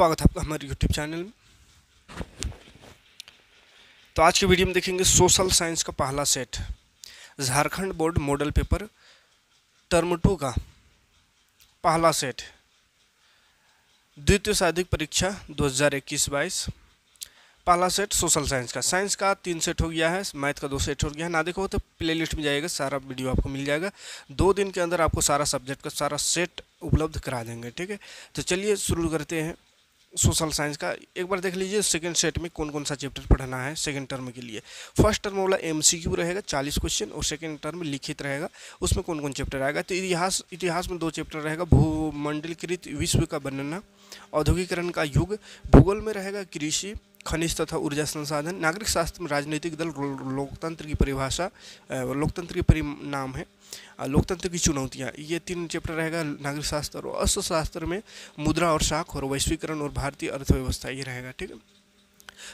स्वागत है आपका हमारे यूट्यूब चैनल में। तो आज की वीडियो में देखेंगे सोशल साइंस का पहला set, Jharkhand board model paper, term two का पहला सेट। द्वितीय साधिक परीक्षा 2021-22 पहला सेट सोशल साइंस का। साइंस का तीन सेट हो गया है, मैथ का दो सेट हो गया है। ना देखो तो प्ले लिस्ट में जाएगा सारा वीडियो आपको मिल जाएगा। दो दिन के अंदर आपको सारा सब्जेक्ट का सारा सेट उपलब्ध करा देंगे, ठीक है? तो चलिए शुरू करते हैं। सोशल साइंस का, एक बार देख लीजिए सेकंड सेट में कौन कौन सा चैप्टर पढ़ना है सेकंड टर्म के लिए। फ़र्स्ट टर्म वाला एमसीक्यू रहेगा, चालीस क्वेश्चन और सेकंड टर्म लिखित रहेगा, उसमें कौन कौन चैप्टर आएगा? तो इतिहास इतिहास में दो चैप्टर रहेगा, भूमंडलीकृत विश्व का बनना औद्योगिकरण का युग, भूगोल में रहेगा कृषि खनिज तथा ऊर्जा संसाधन, नागरिक शास्त्र में राजनीतिक दल लोकतंत्र की परिभाषा लोकतंत्र के परिणाम है लोकतंत्र की चुनौतियाँ। ये तीन चैप्टर रहेगा, नागरिक शास्त्र और अर्थशास्त्र में मुद्रा और शाख और वैश्वीकरण और भारतीय अर्थव्यवस्था, ये रहेगा, ठीक है?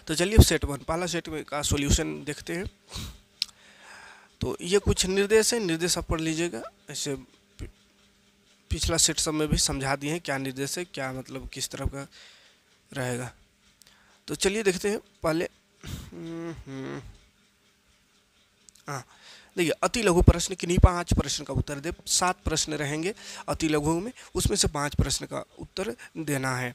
तो चलिए सेट वन पहला सेट में का सोल्यूशन देखते हैं। तो ये कुछ निर्देश है, निर्देश आप पढ़ लीजिएगा। ऐसे पिछला सेट सब में भी समझा दिए हैं, क्या निर्देश है, क्या मतलब किस तरह का रहेगा। तो चलिए देखते हैं, पहले हाँ देखिए, अति लघु प्रश्न किन्हीं पाँच प्रश्न का उत्तर दे, सात प्रश्न रहेंगे अति लघु में, उसमें से पाँच प्रश्न का उत्तर देना है।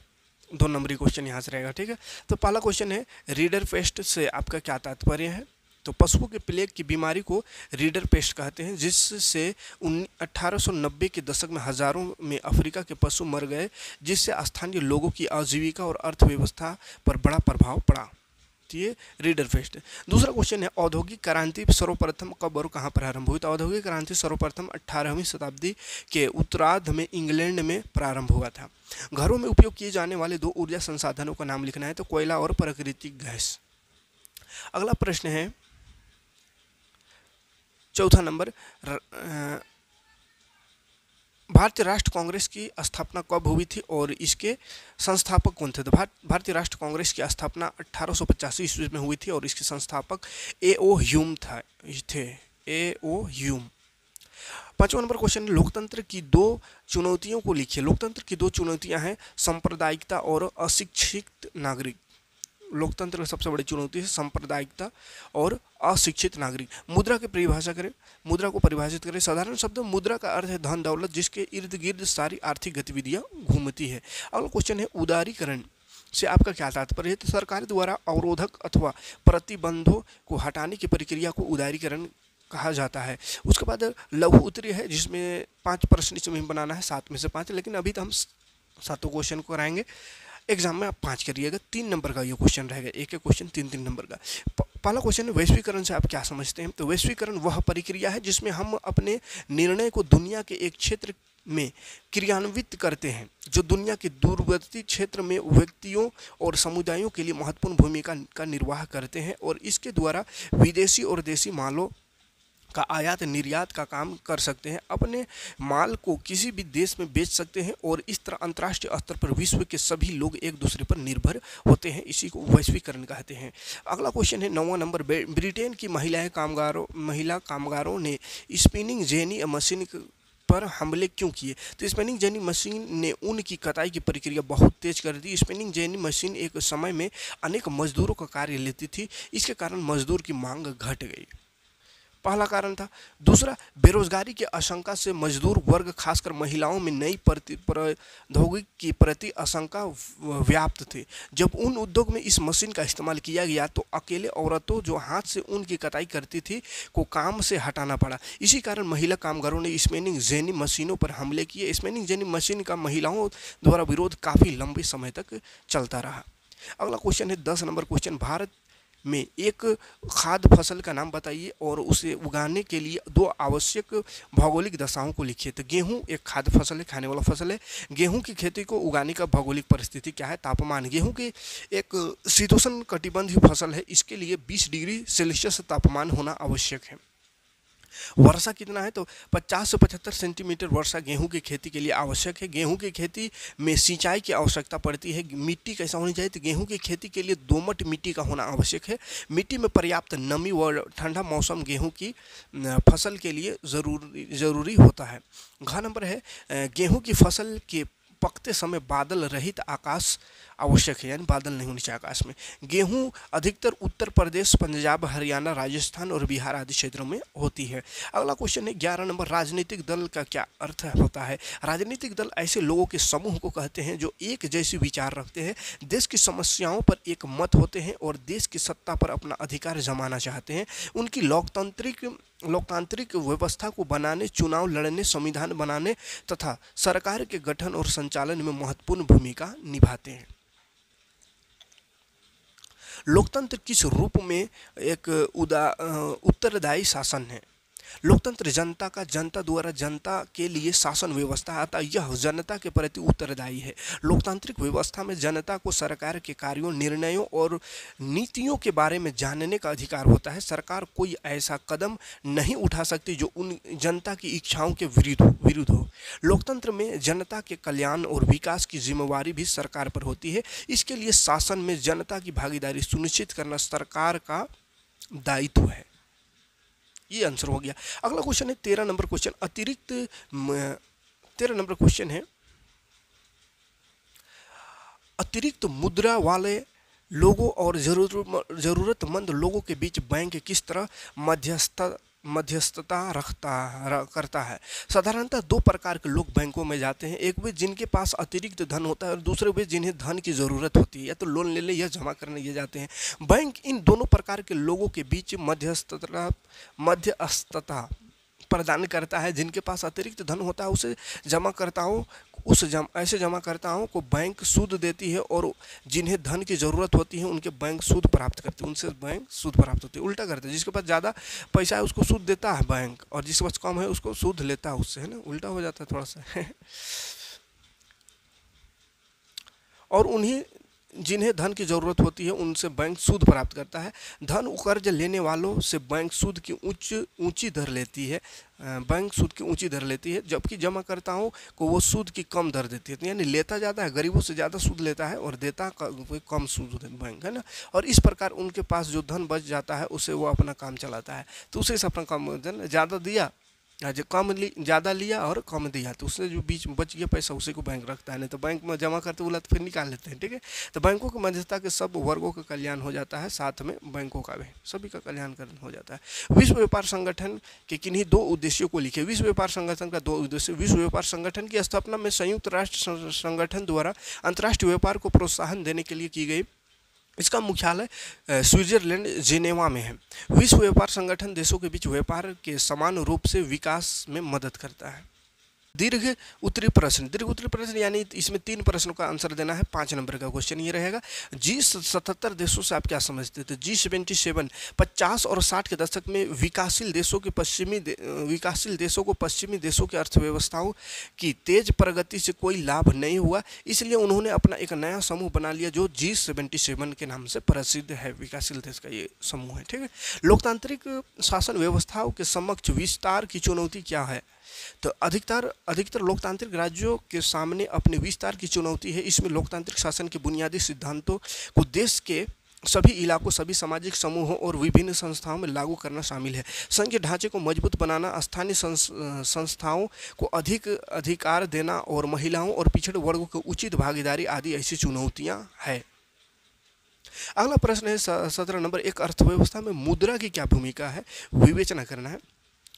दो नंबरी क्वेश्चन यहाँ से रहेगा, ठीक है? तो पहला क्वेश्चन है, रीडर फेस्ट से आपका क्या तात्पर्य है? तो पशुओं के प्लेग की बीमारी को रीडर पेस्ट कहते हैं, जिससे नब्बे के दशक में हज़ारों में अफ्रीका के पशु मर गए, जिससे स्थानीय लोगों की आजीविका और अर्थव्यवस्था पर बड़ा प्रभाव पड़ा। ये रीडर फेस्ट दूसरा क्वेश्चन है, औद्योगिक क्रांति सर्वप्रथम कब और कहाँ प्रारंभ हुई? तो औद्योगिक क्रांति सर्वप्रथम 18वीं शताब्दी के उत्तरार्ध में इंग्लैंड में प्रारंभ हुआ था। घरों में उपयोग किए जाने वाले दो ऊर्जा संसाधनों का नाम लिखना है तो कोयला और प्राकृतिक गैस। अगला प्रश्न है चौथा नंबर भारतीय राष्ट्र कांग्रेस की स्थापना कब हुई थी और इसके संस्थापक कौन थे? तो भारतीय राष्ट्र कांग्रेस की स्थापना अट्ठारह ईस्वी में हुई थी और इसके संस्थापक ए ओ ह्यूम था थे, ए ओ ह्यूम। पांचवा नंबर क्वेश्चन लोकतंत्र की दो चुनौतियों को लिखिए। लोकतंत्र की दो चुनौतियाँ हैं, सांप्रदायिकता और अशिक्षित नागरिक। लोकतंत्र की सबसे बड़ी चुनौती है सांप्रदायिकता और अशिक्षित नागरिक। मुद्रा की परिभाषा करें, मुद्रा को परिभाषित करें। साधारण शब्द मुद्रा का अर्थ है धन, दौलत, जिसके इर्द गिर्द सारी आर्थिक गतिविधियाँ घूमती है। अगला क्वेश्चन है उदारीकरण। से आपका क्या तात्पर्य है? तो सरकार द्वारा अवरोधक अथवा प्रतिबंधों को हटाने की प्रक्रिया को उदारीकरण कहा जाता है। उसके बाद लघु उत्तरीय है, जिसमें पाँच प्रश्न इसमें बनाना है, सात में से पाँच। लेकिन अभी तो हम सातों क्वेश्चन को कराएँगे। एग्ज़ाम में आप पाँच करिएगा, तीन नंबर का ये क्वेश्चन रहेगा, एक एक क्वेश्चन तीन तीन नंबर का। पहला क्वेश्चन है, वैश्वीकरण से आप क्या समझते हैं? तो वैश्वीकरण वह प्रक्रिया है जिसमें हम अपने निर्णय को दुनिया के एक क्षेत्र में क्रियान्वित करते हैं, जो दुनिया के दूरवर्ती क्षेत्र में व्यक्तियों और समुदायों के लिए महत्वपूर्ण भूमिका का निर्वाह करते हैं और इसके द्वारा विदेशी और देशी मालों का आयात, निर्यात का काम कर सकते हैं, अपने माल को किसी भी देश में बेच सकते हैं और इस तरह अंतर्राष्ट्रीय स्तर पर विश्व के सभी लोग एक दूसरे पर निर्भर होते हैं, इसी को वैश्वीकरण कहते हैं। अगला क्वेश्चन है, नौवा नंबर ब्रिटेन की महिलाएँ कामगारों, महिला कामगारों ने स्पिनिंग जेनी मशीन पर हमले क्यों किए? तो स्पिनिंग जेनी मशीन ने ऊन की कटाई की प्रक्रिया बहुत तेज कर दी। स्पिनिंग जेनी मशीन एक समय में अनेक मजदूरों का कार्य लेती थी, इसके कारण मजदूर की मांग घट गई। पहला कारण था। दूसरा, बेरोजगारी की आशंका से मजदूर वर्ग, खासकर महिलाओं में नई प्रौद्योगिक की प्रति आशंका व्याप्त थे। जब उन उद्योग में इस मशीन का इस्तेमाल किया गया तो अकेले औरतों जो हाथ से ऊन की कटाई करती थी, को काम से हटाना पड़ा। इसी कारण महिला कामगारों ने स्पेनिंग जेनी मशीनों पर हमले किए। स्पेनिंग जेनी मशीन का महिलाओं द्वारा विरोध काफ़ी लंबे समय तक चलता रहा। अगला क्वेश्चन है, दस नंबर क्वेश्चन भारत में एक खाद्य फ़सल का नाम बताइए और उसे उगाने के लिए दो आवश्यक भौगोलिक दशाओं को लिखिए। तो गेहूँ एक खाद्य फ़सल है, खाने वाला फ़सल है। गेहूँ की खेती को उगाने का भौगोलिक परिस्थिति क्या है? तापमान। गेहूँ की एक शीतोषण कटिबंधीय फ़सल है, इसके लिए 20 डिग्री सेल्सियस तापमान होना आवश्यक है। वर्षा कितना है तो 50 से 75 सेंटीमीटर वर्षा गेहूँ की खेती के लिए आवश्यक है। गेहूँ की खेती में सिंचाई की आवश्यकता पड़ती है। मिट्टी कैसा होनी चाहिए तो गेहूँ की खेती के लिए दोमट मिट्टी का होना आवश्यक है। मिट्टी में पर्याप्त नमी व ठंडा मौसम गेहूँ की फ़सल के लिए ज़रूरी ज़रूरी होता है। घा नंबर है गेहूँ की फ़सल के पकते समय बादल रहित आकाश आवश्यक है, यानी बादल नहीं होने चाहिए आकाश में। गेहूँ अधिकतर उत्तर प्रदेश, पंजाब, हरियाणा, राजस्थान और बिहार आदि क्षेत्रों में होती है। अगला क्वेश्चन है, ग्यारह नंबर, राजनीतिक दल का क्या अर्थ होता है? राजनीतिक दल ऐसे लोगों के समूह को कहते हैं जो एक जैसे विचार रखते हैं। देश की समस्याओं पर एक मत होते हैं और देश की सत्ता पर अपना अधिकार जमाना चाहते हैं। उनकी लोकतांत्रिक लोकतांत्रिक व्यवस्था को बनाने, चुनाव लड़ने, संविधान बनाने तथा सरकार के गठन और संचालन में महत्वपूर्ण भूमिका निभाते हैं। लोकतंत्र किस रूप में एक उदा उत्तरदायी शासन है? लोकतंत्र जनता का जनता द्वारा जनता के लिए शासन व्यवस्था आता यह जनता के प्रति उत्तरदायी है। लोकतांत्रिक व्यवस्था में जनता को सरकार के कार्यों, निर्णयों और नीतियों के बारे में जानने का अधिकार होता है। सरकार कोई ऐसा कदम नहीं उठा सकती जो उन जनता की इच्छाओं के विरुद्ध विरुद्ध हो। लोकतंत्र में जनता के कल्याण और विकास की जिम्मेवारी भी सरकार पर होती है। इसके लिए शासन में जनता की भागीदारी सुनिश्चित करना सरकार का दायित्व है। ये आंसर हो गया। अगला क्वेश्चन है, तेरह नंबर क्वेश्चन अतिरिक्त तेरह नंबर क्वेश्चन है। अतिरिक्त मुद्रा वाले लोगों और ज़रूरत जरूरतमंद लोगों के बीच बैंक किस तरह मध्यस्थ मध्यस्थता रखता करता है। साधारणतः दो प्रकार के लोग बैंकों में जाते हैं। एक वे जिनके पास अतिरिक्त धन होता है और दूसरे वे जिन्हें धन की ज़रूरत होती है या तो लोन ले ले या जमा करने ये जाते हैं। बैंक इन दोनों प्रकार के लोगों के बीच मध्यस्थता मध्यस्थता प्रदान करता है। जिनके पास अतिरिक्त धन होता है, उसे जमा करताओं उस जम, ऐसे जमा करता हूँ को बैंक सूद देती है और जिन्हें धन की ज़रूरत होती है, उनके बैंक सूद प्राप्त करते हैं। उनसे बैंक सूद प्राप्त होती है। उल्टा करते हैं, जिसके पास ज़्यादा पैसा है, उसको सूद देता है बैंक, और जिसके पास कम है, उसको सूद लेता है उससे, है ना? उल्टा हो जाता है थोड़ा सा। और उन्हीं जिन्हें धन की ज़रूरत होती है, उनसे बैंक सूद प्राप्त करता है। धन कर्ज लेने वालों से बैंक सूद की उच्च, ऊँची दर लेती है। बैंक सूद की ऊँची दर लेती है, जबकि जमाकर्ताओं को वो सूद की कम दर देती है। तो यानी लेता जाता है, गरीबों से ज़्यादा सूद लेता है और देता कोई कम सूद बैंक, है ना? और इस प्रकार उनके पास जो धन बच जाता है, उसे वो अपना काम चलाता है। तो उसे अपना काम ज़्यादा दिया जो कम ली, ज़्यादा लिया और कम दिया तो उससे जो बीच में बच गया पैसा, उसी को बैंक रखता है, नहीं तो बैंक में जमा करते बोला तो फिर निकाल लेते हैं, ठीक है? तो बैंकों की मध्यस्थता के सब वर्गों का कल्याण हो जाता है, साथ में बैंकों का भी, सभी का कल्याण हो जाता है। विश्व व्यापार संगठन के किन्हीं दो उद्देश्यों को लिखे। विश्व व्यापार संगठन का दो उद्देश्य, विश्व व्यापार संगठन की स्थापना में संयुक्त राष्ट्र संगठन द्वारा अंतर्राष्ट्रीय व्यापार को प्रोत्साहन देने के लिए की गई। इसका मुख्यालय स्विट्जरलैंड जिनेवा में है। विश्व व्यापार संगठन देशों के बीच व्यापार के समान रूप से विकास में मदद करता है। दीर्घ उत्तरी प्रश्न। दीर्घ उत्तरी प्रश्न यानी इसमें तीन प्रश्नों का आंसर देना है पाँच नंबर का क्वेश्चन ये रहेगा। जी सतहत्तर देशों से आप क्या समझते थे? जी सेवेंटी सेवन पचास और साठ के दशक में विकासशील देशों के पश्चिमी दे, विकासशील देशों को पश्चिमी देशों की अर्थव्यवस्थाओं की तेज प्रगति से कोई लाभ नहीं हुआ। इसलिए उन्होंने अपना एक नया समूह बना लिया जो जी सेवेंटी सेवन के नाम से प्रसिद्ध है। विकासशील देश का ये समूह है ठीक है? लोकतांत्रिक शासन व्यवस्थाओं के समक्ष विस्तार की चुनौती क्या है? तो अधिकतर अधिकतर लोकतांत्रिक राज्यों के सामने अपने विस्तार की चुनौती है। इसमें लोकतांत्रिक शासन के बुनियादी सिद्धांतों को देश के सभी इलाकों, सभी सामाजिक समूहों और विभिन्न संस्थाओं में लागू करना शामिल है। संघीय ढांचे को मज़बूत बनाना, स्थानीय संस्थाओं को अधिक अधिकार देना और महिलाओं और पिछड़े वर्गों को उचित भागीदारी आदि ऐसी चुनौतियाँ है। अगला प्रश्न है सत्रह नंबर, एक अर्थव्यवस्था में मुद्रा की क्या भूमिका है? विवेचना करना है।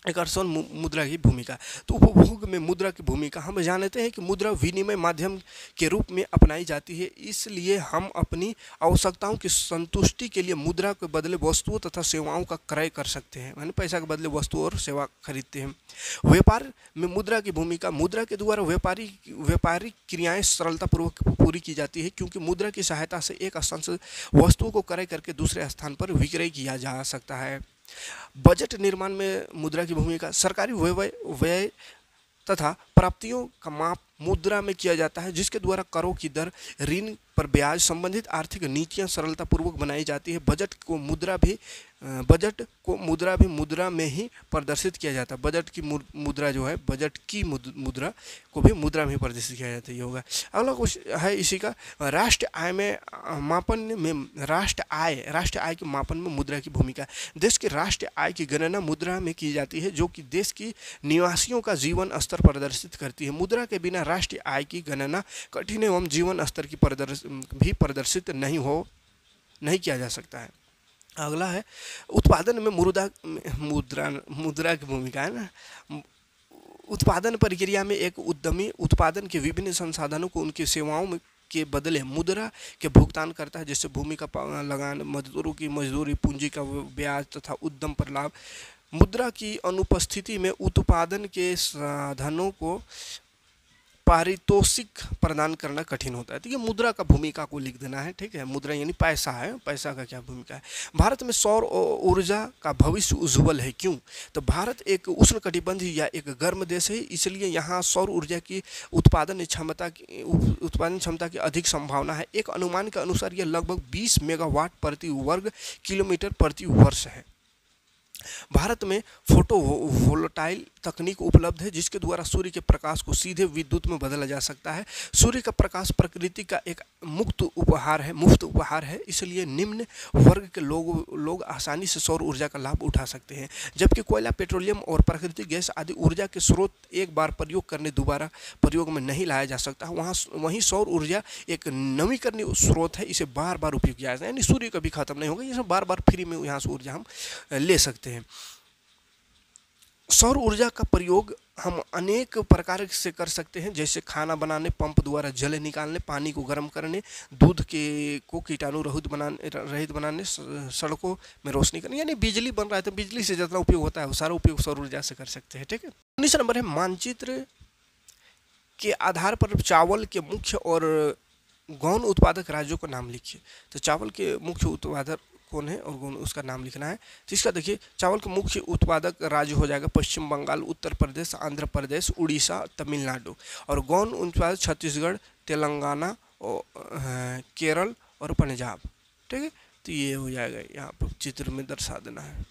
एक अर्सन मुद्रा की भूमिका। तो उपभोग में मुद्रा की भूमिका, हम जानते हैं कि मुद्रा विनिमय माध्यम के रूप में अपनाई जाती है। इसलिए हम अपनी आवश्यकताओं की संतुष्टि के लिए मुद्रा के बदले वस्तुओं तथा सेवाओं का क्रय कर सकते हैं, यानी पैसा के बदले वस्तु और सेवा खरीदते हैं। व्यापार में मुद्रा की भूमिका, मुद्रा के द्वारा व्यापारी, व्यापारिक क्रियाएँ सरलतापूर्वक पूरी की जाती है, क्योंकि मुद्रा की सहायता से एक स्थान से वस्तुओं को क्रय करके दूसरे स्थान पर विक्रय किया जा सकता है। बजट निर्माण में मुद्रा की भूमिका, सरकारी व्यय व्यय तथा प्राप्तियों का माप मुद्रा में किया जाता है, जिसके द्वारा करों की दर ऋण पर ब्याज संबंधित आर्थिक नीतियाँ सरलतापूर्वक बनाई जाती है। बजट को मुद्रा भी बजट को मुद्रा भी मुद्रा में ही प्रदर्शित किया जाता है। बजट की मुद्रा जो है, बजट की मुद्रा को भी मुद्रा में ही प्रदर्शित किया जाता है। ये होगा। अगला कुछ है इसी का, राष्ट्र आय में मापन में, राष्ट्र आय राष्ट्र आय के मापन में मुद्रा की भूमिका। देश के राष्ट्र आय की गणना मुद्रा में की जाती है, जो कि देश की निवासियों का जीवन स्तर प्रदर्शित करती है। मुद्रा के बिना राष्ट्रीय आय की गणना कठिन एवं जीवन स्तर की प्रदर्श भी प्रदर्शित नहीं हो, नहीं किया जा सकता है। अगला है, उत्पादन में मुद्रा मुद्रा मुद्रा की भूमिका है ना? उत्पादन प्रक्रिया में एक उद्यमी उत्पादन के विभिन्न संसाधनों को उनकी सेवाओं में के बदले मुद्रा के भुगतान करता है, जैसे भूमि का लगान, मजदूरों की मजदूरी, पूंजी का ब्याज तथा उद्यम पर लाभ। मुद्रा की अनुपस्थिति में उत्पादन के साधनों को पारितोषिक प्रदान करना कठिन होता है। तो ये मुद्रा का भूमिका को लिख देना है, ठीक है? मुद्रा यानी पैसा है। पैसा का क्या भूमिका है? भारत में सौर ऊर्जा का भविष्य उज्जवल है। क्यों? तो भारत एक उष्ण कटिबंधीय या एक गर्म देश है, इसलिए यहाँ सौर ऊर्जा की उत्पादन क्षमता की, उत्पादन क्षमता की अधिक संभावना है। एक अनुमान के अनुसार यह लगभग बीस मेगावाट प्रति वर्ग किलोमीटर प्रति वर्ष है। भारत में फ़ोटो वोलोटाइल तकनीक उपलब्ध है, जिसके द्वारा सूर्य के प्रकाश को सीधे विद्युत में बदला जा सकता है। सूर्य का प्रकाश प्रकृति का एक मुक्त उपहार है, मुफ़्त उपहार है, इसलिए निम्न वर्ग के लोग लोग आसानी से सौर ऊर्जा का लाभ उठा सकते हैं। जबकि कोयला, पेट्रोलियम और प्राकृतिक गैस आदि ऊर्जा के स्रोत एक बार प्रयोग करने, दोबारा प्रयोग में नहीं लाया जा सकता। वहाँ, वहीं सौर ऊर्जा एक नवीकरणीय स्रोत है, इसे बार बार उपयोग किया जाता है। यानी सूर्य कभी खत्म नहीं होगा इसमें बार बार फ्री में यहाँ से ऊर्जा हम ले सकते हैं। सौर ऊर्जा का प्रयोग हम अनेक प्रकार से कर सकते हैं, जैसे खाना बनाने, पंप द्वारा जल निकालने, पानी को गर्म करने, दूध के, को कीटाणु रहित बनाने रहित बनाने सड़कों में रोशनी करने, यानी बिजली बन रहा है तो बिजली से जितना उपयोग होता है, वो सारा उपयोग सौर ऊर्जा से कर सकते हैं, ठीक है? उन्नीस नंबर है मानचित्र के आधार पर चावल के मुख्य और गौन उत्पादक राज्यों का नाम लिखिए। तो चावल के मुख्य उत्पादक कौन है और कौन उसका नाम लिखना है। तो इसका देखिए चावल का मुख्य उत्पादक राज्य हो जाएगा पश्चिम बंगाल उत्तर प्रदेश आंध्र प्रदेश उड़ीसा तमिलनाडु। और गौन उत्पादक छत्तीसगढ़ तेलंगाना और केरल और पंजाब। ठीक है? तो ये हो जाएगा यहाँ पर चित्र में दर्शा देना है।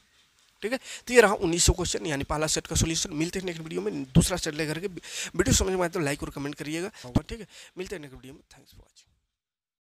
ठीक है? तो ये रहा उन्नीस सौ क्वेश्चन यानी पहला सेट का सोल्यूशन मिलते हैं नेक्स्ट वीडियो में। दूसरा सेट लेकर के वीडियो समझ में आए तो लाइक और कमेंट करिएगा। ठीक है? मिलते हैं नेक्स्ट वीडियो में। Thanks for watching